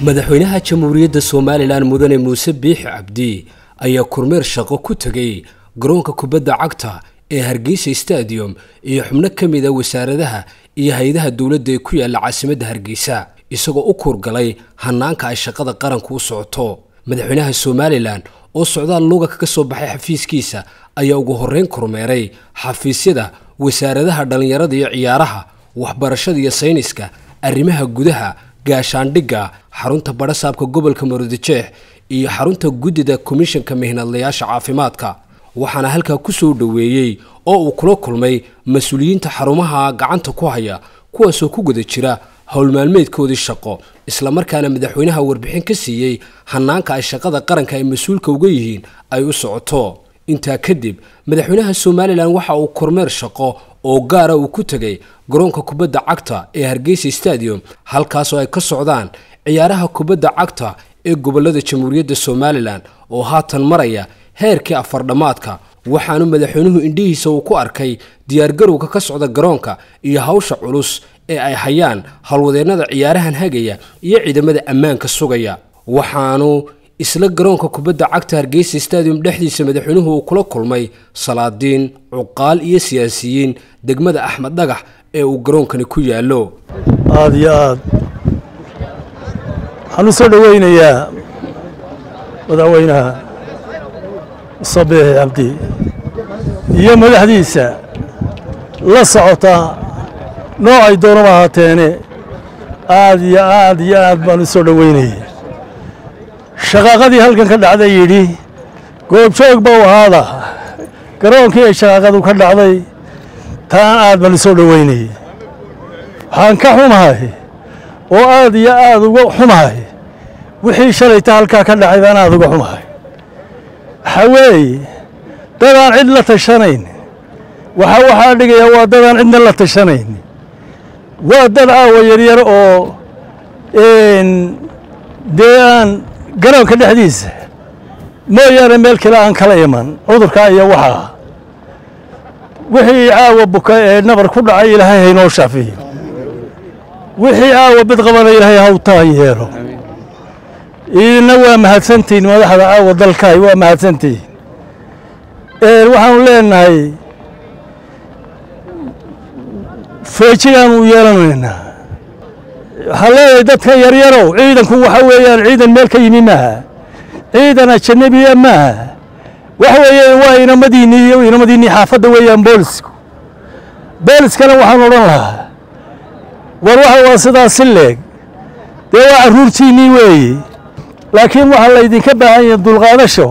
madaxweynaha jamhuuriyadda somalilan mudane muuse biixi cabdi ayaa kormeer shaqo ku tegay garoonka kubadda cagta ee hargeysa stadium iyo xubno ka mid a wasaaradaha iyo hay'adaha dowladda ee ku yaalla caasimadda hargeysa isagoo u kuurgalay hanaanka ay shaqada qaranku u socoto. Madaxweynaha somalilan oo socdaal luga kaga soo baxay xafiiskiisa ayaa ugu horreyn kormeeray xafiisyada wasaaradaha dhallinyarada iyo ciyaaraha waxbarashada iyo sayniska arrimaha gudaha gaashaandhigga xarunta badhasaabka gobolka maroodijeex iyo xarunta guddida komishanka mihnadlayaasha caafimaadka. Waxaana halkaa ku soo dhoweeyey oo uu kula kulmay mas'uuliyiinta xarumaha gacanta ku haya kuwaasoo ku guda jira howlmaalmeedkoodii shaqo islamarkaana madaxweynaha warbixin ka siiyey hanaanka ay shaqada qaranka ay mas'uulka uga yihiin ay u socoto. Intaa kadib madaxweynaha somalilan waxa uu kormeer shaqo oo gaara uu ku tegay garoonka kubadda cagta ee hargeysa stadium halkaasoo ay ka socdaan ciyaaraha kubadda cagta ee gobollada jamhuuriyadda somalilan oo haatan maraya heerkii afardhammaadka waxaanu madaxweynuhu indhihiisa uu ku arkay diyaargarowga ka socda garoonka iyo hawsha culus ee ay hayaan howlwadeennada ciyaarahan hagaya iyo ciidamada ammaanka sugaya. Waxaanu isla garoonka kubadda cagta hargeysa stadium dhexdiisa madaxweynuhu uu kula kulmay salaadiin cuqaal iyo siyaasiyiin degmada axmed dhagax ee uu garoonkani ku yaallo. Aada iyo aad. Waxaan u soo dhoweynayaa madaxweynaha sabiixi cabdi iyo madaxdiisa la socota noocay doonaba ahaateene aad iyo aad iyo aad baan u soo dhoweynaya shaqaaqadii halkan ka dhacday yidhi goobjoog bau ahaada. Garoonkii ay shaqaaqadu ka dhacday taan aad baan u soo dhoweynaya waxaan ka xumahay oo aad iyo aad uga xumahay. Wixii shalayta halkaa ka dhacay baan aad uga xumahay. Waxaa weeye dadaan cid la tashanayn. Waxa waxaa dhigaya waa dadaan cidna la tashanayn. Waa dad aawa yaryar oo dee aan garoonka dhexdiisa mooyaane meel kale aan kala iman. Cudurkaa iyo waxaa wixii caawa buka ee nabar ku dhacay ilaahay haynoo shaafiyo wixii caawa bid qabana ilaahay hawtaa yeelo idina waa mahadsantihin madaxda caawa dalkaay waa mahadsantihin waxaanu leenahay feejigaanu yeelanaynaa leeyahay dadka yaryarow ciidanku waxa weeyaan ciidan meel ka yimi maaha. Ciidan ajanabiya maaha. Waxa weeye waa inamadiinnii iyo inamadiinnii xaafadda weeyaan boolisku booliskana waxaan odhan lahaa. War waxa waa sidaas si leeg. Dee waa carruurtiinnii weeye laakiin waxaa laydinka baahan yahay dulqaadasho.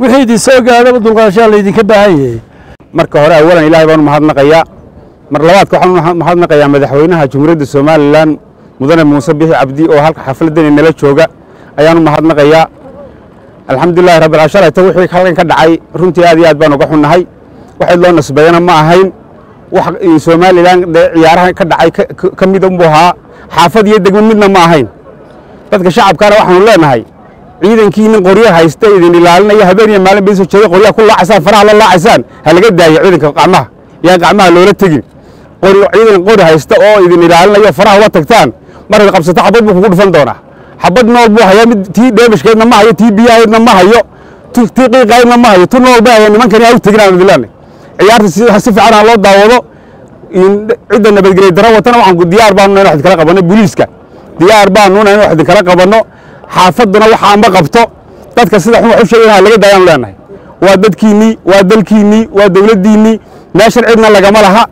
Wixii idin soo gaadhaba dulqaadashaa laydinka baahan yahay. Marka hore awalan ilaahay baan u mahadnaqayaa. Mar labaadka waxaan u mahadnaqayaa madaxweynaha jamhuuriyadda somalilan mudane muuse bixi cabdi oo halka xafladani nala jooga ayaan u mahadnaqayaa. Alxamdulilahi rabbil cashalayta wixii halkan ka dhacay runtii aad iyo aad baan uga xunnahay. Wax cid loo nasbeeyana ma ahayn. Wax somalilan ciyaaraha ka dhacay ka mid unbuu ahaa. Xaafad iyo degmo midna ma ahayn. Dadka shacabkaana waxaanu leenahay ciidankiinin qoryo haysta idin ilaalinaya habeen iyo maalin badiso jeeda qoryaha ku laacaysaan faraha la laacaysaan ha laga daayo ciidanka qacmaha yaan qacmaha loola tegin. Ciidan qori haysta oo idin ilaalinayo faraha uga tagtaan markaad qabsato xabad buu kugu dhufan doonaa. Xabad nool buu hayaa mid tii dheebishkeedna ma hayo tii biyaheedna ma hayo tii qiiqaydna ma hayo tu nool bay haya nimankani ha u tegin aan dilaanay ciyaarta si fiican ha loo daawado cidda nabadgelya daro watana waxaan diyaar baanu in wax idinkala qabanno booliiska diyaar baanuna in wax idinkala qabanno xaafadduna waxaanba qabto. Dadka sida xun wax u sheegayna laga daayaanu leenahay. Waa dadkiinnii waa dalkiinnii waa dowladdiinnii meeshan cidna lagama laha.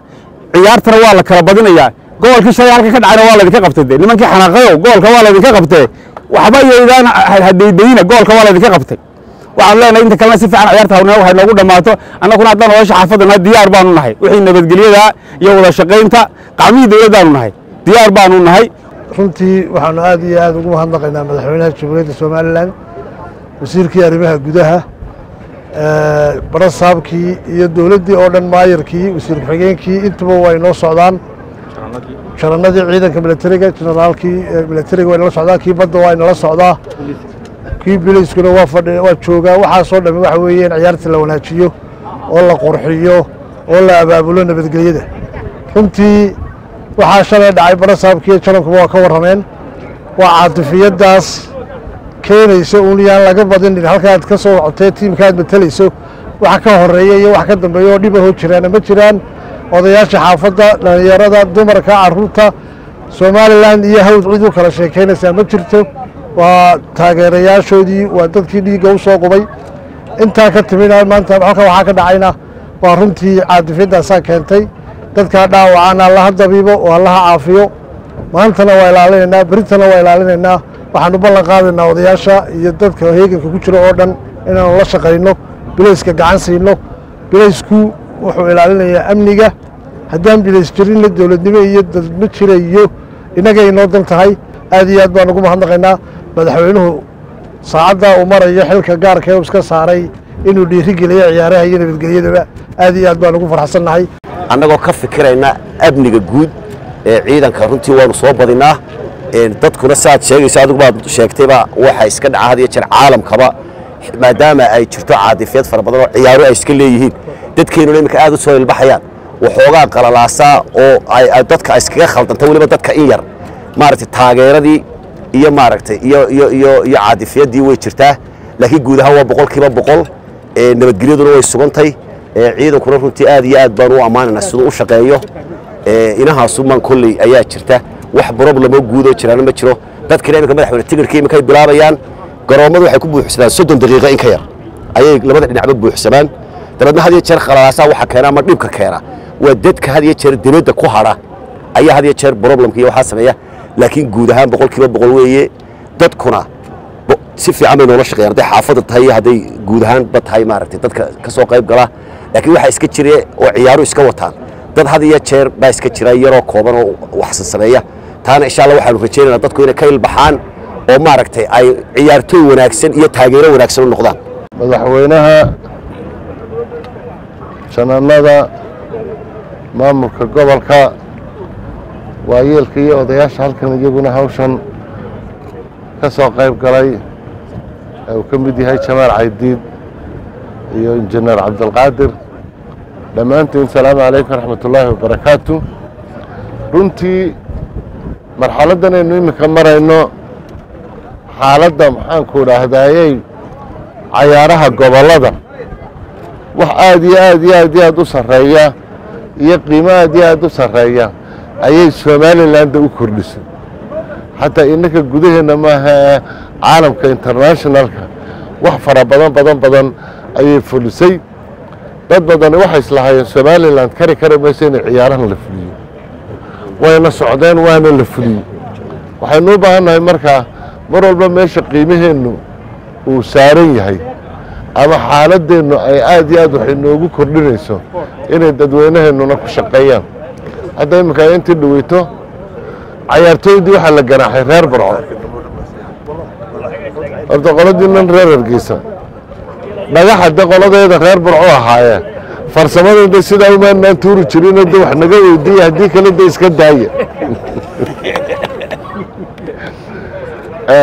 Ciyaartana waa la kala badinayaa gobolkii shalay halka ka dhacayna waa laydinka qabtay de nimankii xanaaqayow gobolka waa laydinka qabtee waxba yaydaan hadeydayina gobolka waa laydinka qabtay. Waxaan leenahay inta kalena si fiican ciyaarta waxay noogu dhammaato annaguna haddaan nolosha xaafadana diyaar baanu nahay. Wixii nabadgelyada iyo wada shaqaynta qacmihii dowladdaanu nahay. Diyaar baanu nahay. Runtii waxaanu aad iyo aad ugu mahadnaqaynaa madaxweynaha jamhuuriyadda somalilan wasiirkii arrimaha gudaha barasaabkii iyo dowladdii oo dhan maayarkii wasiir ku-xigeenkii intuba way noo socdaan janannadii ciidanka milatariga janaraalkii milatariga way nala socdaan kii badda waa inala socdaa. Kii biliiskuna waa fadhi waa joogaa waxaasoo dhammi waxa weeyaan ciyaarta la wanaajiyo oo la qurxiyo oo la abaabulo nabadgelyada. Runtii waxaa shalay dhacay barasaabkiiyo janabkuba waa ka warrameen. Waa caatifiyaddaas keenayso uun yaan laga badinin halkaad ka soo socotee tiimkaaad matelayso waxa ka horreeya iyo wax ka dambeeya oo dhibahoo jiraana ma jiraan odayaasha xaafadda dhallinyarada dumarka carruurta somalilan iyo hawd cid u kala sheekaynaysaa ma jirto. Waa taageerayaashoodii waa dadkii dhiigga u soo qubay. Intaa ka timid maanta halka waxaa ka dhacayna waa runtii caadifyaddaasaa keentay. Dadkaa dhaawacaan allaha dabiibo oo allaha caafiyo. Maantana waa ilaalinaynaa beritana waa ilaalinaynaa. Waxaanu ballan qaadaynaa odayaasha iyo dadka heeganka ku jira oo dhan inaanu la shaqayno bilayska gacan siino bilaysku wuxuu ilaalinayaa amniga. Haddaan bilays jirinna dowladnimo iyo dadma jirayo innagay inoo dan tahay aad iyo aad baan ugu mahadnaqaynaa. Madaxweynuhu saacaddaa uu marayo xilka gaarka ee iska saaray inuu dhiirigeliyo ciyaaraha iyo nabadgelyadaba aad iyo aad baan ugu farxsannahay annagoo ka fikirayna amniga guud ee ciidanka runtii waanu soo badinaa. Dadkuna saaad sheegayso adigu baad sheegtayba waxa iska dhaca had iyo jeer caalamkaba maadaama ay jirto caadifyad fara badan oo ciyaaro ay iska leeyihiin dadkeennuna iminka aad u soo ilbaxayaan waxoogaa qalalaasaa oo dadka iskaga khaldanta weliba dadka in yar. Maaragtay taageeradii iyo maaragtay iyo caadifyaddii way jirtaa. Laakiin guud ahaan waa boqolkiiba boqol nabadgelyaduna way sugantay. Ciidankuna runtii aad iyo aad baan u ammaanayna siduu u shaqeeyo. Inahaasuman kolley ayaa jirta. Wax broblemo guudoo jiraana ma jiro. Dadkina iminka madaxweyne tigirka iminka ay bilaabayaan. Garoommadu waxay ku buuxsadaan soddon daqiiqo in ka yar. Ayay labada dhinacba buuxsamaan dabeedna had iyo jeer khalalaasaa waxa keena ama dhibka keena. Waa dadka had iyo jeer dibadda ku hadha ayaa had iyo jeer broblemka iyo waxaa sameeya. Laakiin guud ahaan boqolkiiba boqol weeye dadkuna si fiican bay noola shaqeeyaan. Hadday xaafadda tahay iyo hadday guud ahaanba tahay maaragtay dadka ka soo qayb gala. Laakiin waxaa iska jire oo ciyaaru iska wataan. Dad had iyo jeer baa iska jira yaroo kooban oo waxsan sameeya. Taana insha allah waxaanu rajaynaynaa dadku inay ka ilbaxaan oo maaragtay ay ciyaartooy wanaagsan iyo taageero wanaagsan u noqdaan. Madaxweynaha jananada maamulka gobolka waayeelka iyo odayaasha halkan iyaguna hawshan ka soo qayb galay uu ka mid yahay jamaal caydiid iyo injineer cabdilqaadir dhammaantiin asalaamu calaykum waraxmat ullaahi wabarakaatu. Runtii marxaladdan aynu iminka marayno xaaladda maxaanku dhaahdayey cayaaraha gobollada wax aad iyo aad iyo aad iyo aad u sarreeya iyo qiimo aad iyo aad u sarreeya ayay somalilandda u kordhisay. Xataa innaka gudaheenna maaha caalamka internationalka wax fara badan badan badan ayay fulisay. Dad badani waxay islahaayeen somalilan kari kari mayso inay ciyaarahan la fuliyo. Wayna socdeen waana la fuliyey waxaynu u baahan nahay markaa mar walba meesha qiimaheennu uu saaran yahay ama xaaladdeennu ay aad iyo aad wax inoogu kordhinayso inay dadweynaheennuna ku shaqeeyaan. Hadda iminka intii dhaweyto cayaartooydii waxaa la ganaaxay reer barco. Horta qoladii nan reer hargeysa. Dhagaxa de qoladeeda reer barco ahaayeen farsamadayda sidaa umaanaan tuuri jirin de wax naga weydiiya haddii kale de iska daaya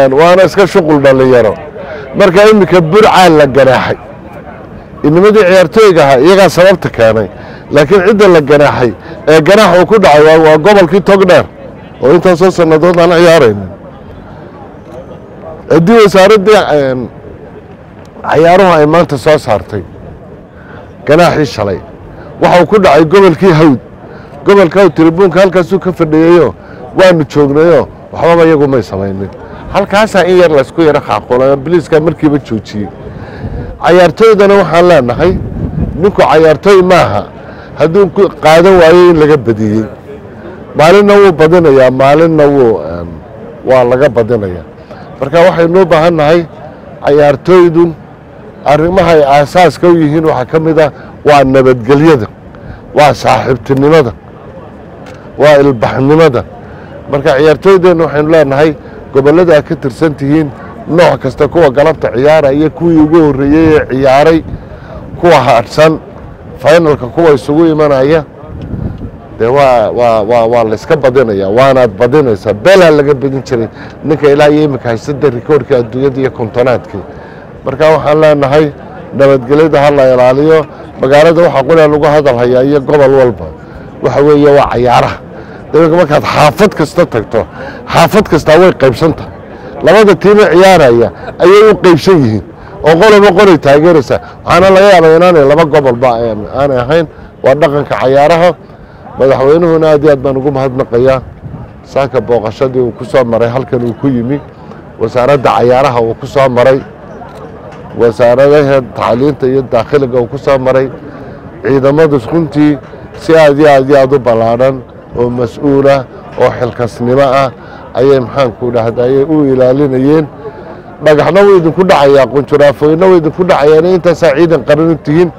waana iska shuqul dhallinyaro marka iminka burcaa la ganaaxay inimadii ciyaartooyga ahaa iyagaa sababta keenay. Laakiin cidda la ganaaxay ee ganaax uu ku dhacay waa gobolkii togdheer oo intaasoo sannadood aan ciyaaraynin. Haddii wasaaraddii cayaaruhu ay maanta soo saartay ganaaxii shalay waxau ku dhacay gobolkii hawd. Gobolka hawd tiribuunka halkaasuu ka fadhiyeyo waanu joognayo waxbaba iyagu may samaynin halkaasaa in yar laysku yaro xaaqula biliiskaa markiiba joojiyey. Cayaartooydana waxaan leenahay ninku cayaartooy maaha hadduu qaadan waayo in laga badiyey. Maalinna wuu badinayaa maalinna wuu waa laga badinayaa. Marka waxaynu u baahan nahay cayaartooydu arrimaha ay aasaaska u yihiin waxaa ka mid a waa nabadgelyada waa saaxiibtinimada waa ilbaxnimada. Marka ciyaartooydeenna waxaynu leenahay gobollada ka tirsan tihiin nooc kasta kuwa galabta ciyaara iyo kuwii ugu horreeyey ee ciyaaray kuwa hadhsan faynalka kuwa isugu imanaya. Dee waa waa layska badinaya waanaad badinaysaa beelaa laga badin jiray ninka ilaa iyo iminka haysada rikoorkii adduunyada iyo kontonaadkii. Marka waxaan leenahay nabadgelyada ha la ilaaliyo. Magaalada waxaa qulaa lagu hadal hayaa iyo gobol walba. Waxa weeye waa cayaaraha dabeeka markaad xaafad kasta tagto xaafad kastaa way qaybsan tahay labada tiime ciyaaraya ayay u qeybsan yihiin. Oo qoloba qolay taageeraysaa waxaana laga yaabaa inaanay laba gobolba aanay ahayn. Waa dhaqanka cayaaraha. Madaxweynuhuna aad iyo aad baan ugu mahadnaqayaa saaka booqashadii uu ku soo maray halkan uu ku yimi wasaaradda cayaaraha uu ku soo maray wasaaradaha tacliinta iyo daakhiliga uu ku soo maray ciidamadu runtii si aad iyo aad iyo aad u ballaadhan oo mas'uulah oo xilkasnimo ah ayay maxaanku dhahdaye u ilaalinayeen. Dhagaxna way idinku dhacayaa qunjuraafoyna way idinku dhacayaan intaasaa ciidan qaran u tihiin.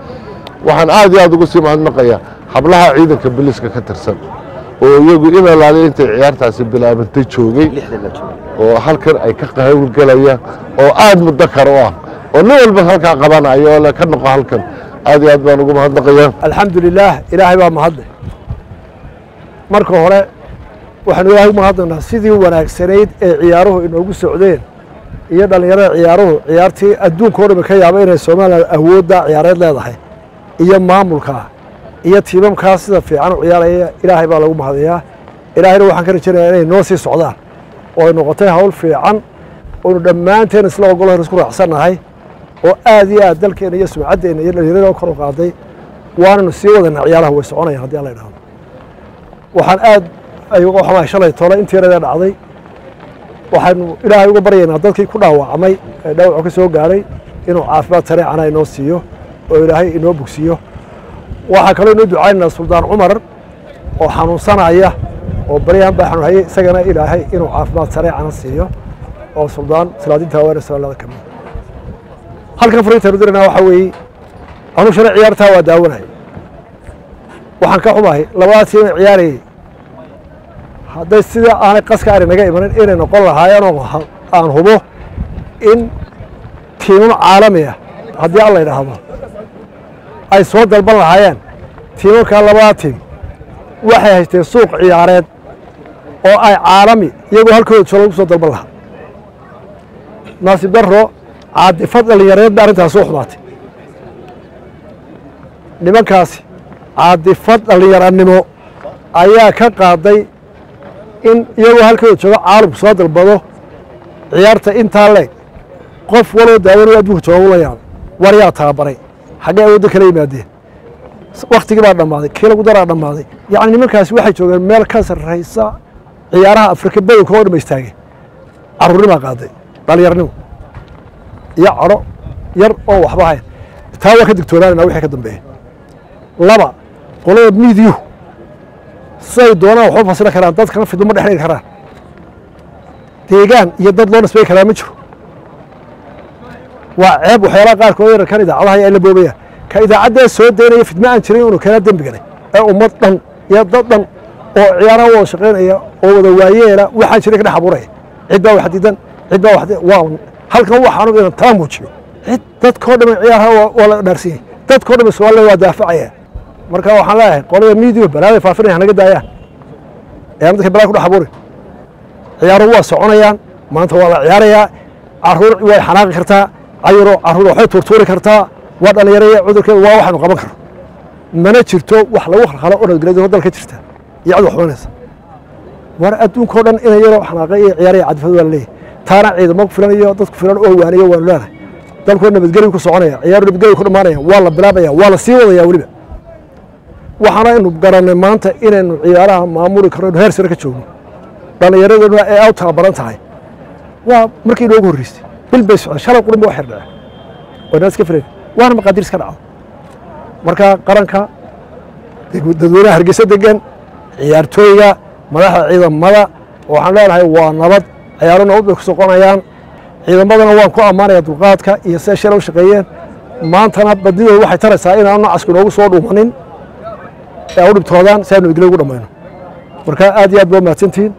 Waxaan aad iyo aad ugu sii mahadnaqayaa hablaha ciidanka biliska ka tirsan oo iyagu in alaali intay ciyaartaasi bilaabantay joogay oo halkan ay ka qahawlgelayaan oo aad muddo kar u ah oo nin walba halkaa qabanayo oo le ka noqo halkan. Aad iyo aad baan ugu mahadnaqayaa. Alxamdu lilaah ilaahay baa mahadle marka hore waxaanu ilaahay u mahadnaynaa sidii wanaagsanayd ee ciyaaruhu inoogu socdeen iyo dhallinyarada ciyaaruhu ciyaartii adduunka o dhami ka yaaba inay somalilan awoodda ciyaareed leedahay iyo maamulkaa iyo tiimamkaa sida fiican u ciyaaraya ilaahay baa lagu mahadayaa ilaahayna waxaan ka rajaynayaa inay noo sii socdaan oo ay noqotay hawl fiican oynu dhammaanteen isla ogolo hor isku raacsannahay oo aad iyo aad dalkeenna iyo sumcaddeenna iyo dhallinyarada kor u qaaday. Waananu sii wadanaa ciyaaraha way soconayaan haddii alla idhahdo waxaan aad ay uga xumahay shalay tole intii yaradee dhacday. Waxaanu ilaahay uga baryaynaa dadkii ku dhaawacmay ee dhaawacu ka soo gaadhay inuu caafimaad sareecana inoo siiyo oo ilaahay inoo bogsiiyo. Waxaa kaloo inoo ducaynaynaa suldaan cumar oo xanuunsanaya oo baryahan baa xanuunhayay isagana ilaahay inuu caafimaad sareecana siiyo oo suldaan salaadinta haweene soolada ka mid. Halkan fariintaynu dirana waxaa weeye anuu shalay ciyaartaa waa daawanay waxaan ka xumahay labadaa tiima ciyaarayay. Hadday sida aanay qaska aanay naga imanin inay noqon lahaayeen oo aan hubo in tiimam caalami ah. Haddii alla idhaahdo ay soo dalban lahaayeen. Tiimamkaa labadaa tiim. Waxay haysteen suuq ciyaareed oo ay caalami iyagoo halkooda jooga lagu soo dalban lahaa. Naasib darro caadifad dhallinyareed ba arrintaas u xumaatay. Nimankaasi caadifad dhallinyaranimo ayaa ka qaaday in iyagoo halkooda jooga caalamku soo dalbado ciyaarta intaa leeg qof waloo daawanaya adduunka jooga ula war yaa tababaray xaggee awoodda kala yimaadeen waktigii baa dhammaaday kii lagu daraa dhammaaday. Yacni nimankaasi waxay joogeen meel ka sarraysa ciyaaraha afrika badanka oo dhama istaageen. Carruurnimaa qaaday dhallinyarnimo iyo cadho yar oo waxba hayn. Taa waa ka digtoonaanayna wixii ka dambeeya laba qolada miidiyuhu siday doonaan waxba fasilo karaan dadkana fidmo dhex dhigi karaan. Deegaan iyo dad loo nisbay karaa ma jiro. Waa ceeb waxyaalaha qaarkood yararkan idaacadaha ay la boobayaan ka idaacaddaa soo daynaya fidmo aan jirin inuu keena dembi galay. Ee ummad dhan iyo dad dhan oo ciyaaraha wada shaqaynaya oo wada waayeela waxaan jiray ka dhex abuuraya. Cid baa wax diidan cid baa waa halkan waxaanu inan taa muujiyo cid dadkoo dham ciyaaraha waa la dhaarsan yahay dadkoo dham soomaalida waa daafacaya marka waxaan leeyahay qolada miidiyo balaaday faafinaya hanaga daayaan ee dadka balaa ku dhex abuurin ciyaaruhu waa soconayaan maanta waa la ciyaarayaa carruur way xanaaqi kartaa cayuro carruur waxay tuurtuuri kartaa waa dhallinyaraya cudurkeeda waa waxaanu qaban karno mana jirto wax lagu khalkhalo oo nabadgelyo dalka jirta. Iyo cid wax xumanaysa war adduunkao dhan inay yaro xanaaqay iyo ciyaaraya cadfad waa la leeyahay taana ciidamo filan iyo dadku filan oo waaniyo waanu leenahay dalkoo nabadgelyu ku soconaya ciyaaru nabadgelyu ku dhammaanaya waa la bilaabaya waa la sii wadaya weliba waxaana aynu garannay maanta inaynu ciyaaraha maamuli karno inu heer sare ka joogno dhallinyaraduna ee aw tababaran tahay. Waa markii inoogu horreysay bil bay socday shalay qurin ba wax yar dhace waynaan iska filayn waana maqaadir iska dhacdo marka qaranka dadweynaha hargeysa degan ciyaartooyga madaxda ciidamada waxaan leenahay waa nabad. Ciyaaro nabad bay ku soqonayaan. Ciidamadana waan ku ammaanaya dulqaadka iyo siday shalay u shaqeeyeen. Maantana badidooda waxay taraysaa inaanu nacasku inoogu soo dhuumanin ee u dhibtoodaan si aynu nabadgelyo ugu dhammayno. Marka aad iyo aad baa mahadsantihiin